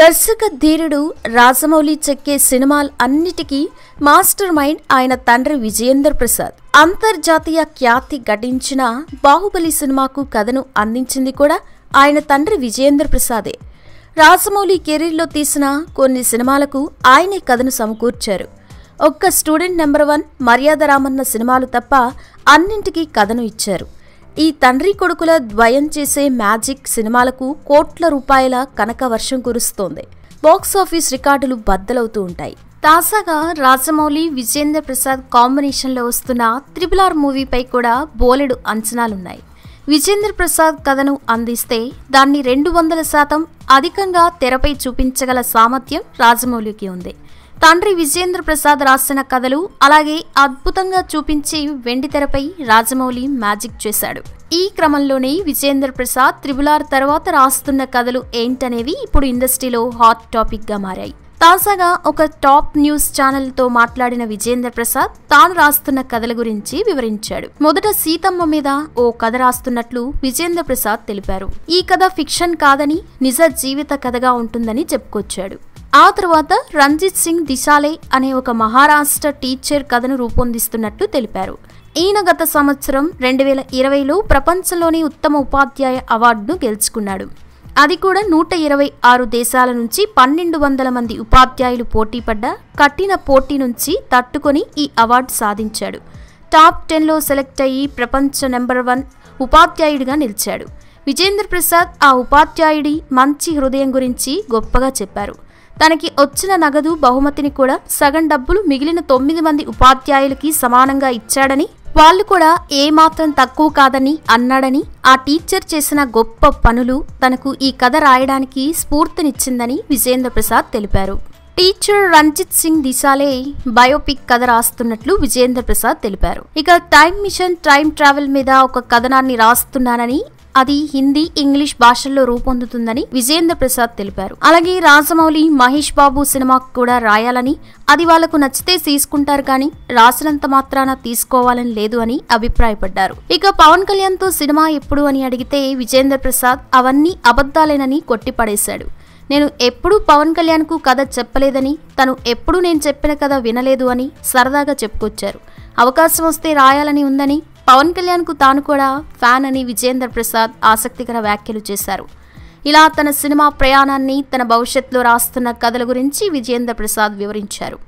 దర్శక ధీరుడు రాజమౌళి చెక్కే సినిమాలు అన్నిటికీ మాస్టర్ మైండ్ ఆయన తండ్రి విజయేంద్ర ప్రసాద్. అంతర్జాతీయ ఖ్యాతి గడించిన బాహుబలి సినిమాకు కథను అందించింది కూడా ఆయన తండ్రి విజయేంద్ర ప్రసాదే. రాజమౌళి కెరీర్లో తీసిన కొన్ని సినిమాలకు ఆయనే కథను సమకూర్చారు. ఒక్క స్టూడెంట్ నెంబర్ వన్ మర్యాద రామన్న సినిమాలు తప్ప అన్నింటికీ కథను ఇచ్చారు. ఈ తండ్రి కొడుకుల ద్వయం చేసే మ్యాజిక్ సినిమాలకు కోట్ల రూపాయల కనక వర్షం కురుస్తోంది. బాక్స్ ఆఫీస్ రికార్డులు బద్దలవుతూ ఉంటాయి. తాజాగా రాజమౌళి విజేంద్ర ప్రసాద్ కాంబినేషన్లో వస్తున్న త్రిబుల్ ఆర్ మూవీపై కూడా బోలెడు అంచనాలున్నాయి. విజేంద్ర ప్రసాద్ కథను అందిస్తే దాన్ని రెండు వందల శాతం అధికంగా తెరపై చూపించగల సామర్థ్యం రాజమౌళికి ఉంది. తండ్రి విజేంద్ర ప్రసాద్ రాసిన కథలు అలాగే అద్భుతంగా చూపించి వెండి తెరపై రాజమౌళి మ్యాజిక్ చేశాడు. ఈ క్రమంలోనే విజేంద్ర ప్రసాద్ త్రిబులార్ తర్వాత రాస్తున్న కథలు ఏంటనేవి ఇప్పుడు ఇండస్ట్రీలో హాట్ టాపిక్గా మారాయి. తాజాగా ఒక టాప్ న్యూస్ ఛానల్తో మాట్లాడిన విజేంద్ర ప్రసాద్ తాను రాస్తున్న కథల గురించి వివరించాడు. మొదట సీతమ్మ మీద ఓ కథ రాస్తున్నట్లు విజేంద్ర ప్రసాద్ తెలిపారు. ఈ కథ ఫిక్షన్ కాదని నిజ జీవిత కథగా ఉంటుందని చెప్పుకొచ్చాడు. ఆ తర్వాత రంజిత్ సింగ్ దిశాలే అనే ఒక మహారాష్ట్ర టీచర్ కథను రూపొందిస్తున్నట్లు తెలిపారు. ఈయన గత సంవత్సరం రెండు వేల ఇరవైలో ప్రపంచంలోని ఉత్తమ ఉపాధ్యాయ అవార్డును గెలుచుకున్నాడు. అది కూడా నూట ఇరవై ఆరు దేశాల నుంచి పన్నెండు వందల మంది ఉపాధ్యాయులు పోటీపడ్డ కఠిన పోటీ నుంచి తట్టుకొని ఈ అవార్డు సాధించాడు. టాప్ టెన్లో సెలెక్ట్ అయ్యి ప్రపంచ నెంబర్ వన్ ఉపాధ్యాయుడిగా నిలిచాడు. విజేంద్ర ప్రసాద్ ఆ ఉపాధ్యాయుడి మంచి హృదయం గురించి గొప్పగా చెప్పారు. తనకి వచ్చిన నగదు బహుమతిని కూడా సగం డబ్బులు మిగిలిన తొమ్మిది మంది ఉపాధ్యాయులకి సమానంగా ఇచ్చాడని వాళ్ళు కూడా ఏమాత్రం తక్కువ కాదని అన్నాడని ఆ టీచర్ చేసిన గొప్ప పనులు తనకు ఈ కథ రాయడానికి స్ఫూర్తినిచ్చిందని విజేంద్ర ప్రసాద్ తెలిపారు. టీచర్ రంజిత్ సింగ్ దిశాలే బయోపిక్ కథ రాస్తున్నట్లు విజేంద్ర ప్రసాద్ తెలిపారు. ఇక టైం మిషన్ టైం ట్రావెల్ మీద ఒక కథనాన్ని రాస్తున్నానని అది హిందీ ఇంగ్లీష్ భాషల్లో రూపొందుతుందని విజేంద్ర ప్రసాద్ తెలిపారు. అలాగే రాజమౌళి మహేష్ బాబు సినిమాకు కూడా రాయాలని అది వాళ్ళకు నచ్చితే తీసుకుంటారు కానీ రాసినంత మాత్రాన తీసుకోవాలని లేదు అని అభిప్రాయపడ్డారు. ఇక పవన్ కళ్యాణ్తో సినిమా ఎప్పుడు అని అడిగితే విజేంద్ర ప్రసాద్ అవన్నీ అబద్ధాలేనని కొట్టిపడేశాడు. నేను ఎప్పుడూ పవన్ కళ్యాణ్కు కథ చెప్పలేదని తను ఎప్పుడూ నేను చెప్పిన కథ వినలేదు అని సరదాగా చెప్పుకొచ్చారు. అవకాశం వస్తే రాయాలని ఉందని పవన్ కళ్యాణ్కు తాను కూడా ఫ్యాన్ అని విజేందర్ ప్రసాద్ ఆసక్తికర వ్యాఖ్యలు చేశారు. ఇలా తన సినిమా ప్రయాణాన్ని తన భవిష్యత్తులో రాస్తున్న కథల గురించి విజేంద్ర ప్రసాద్ వివరించారు.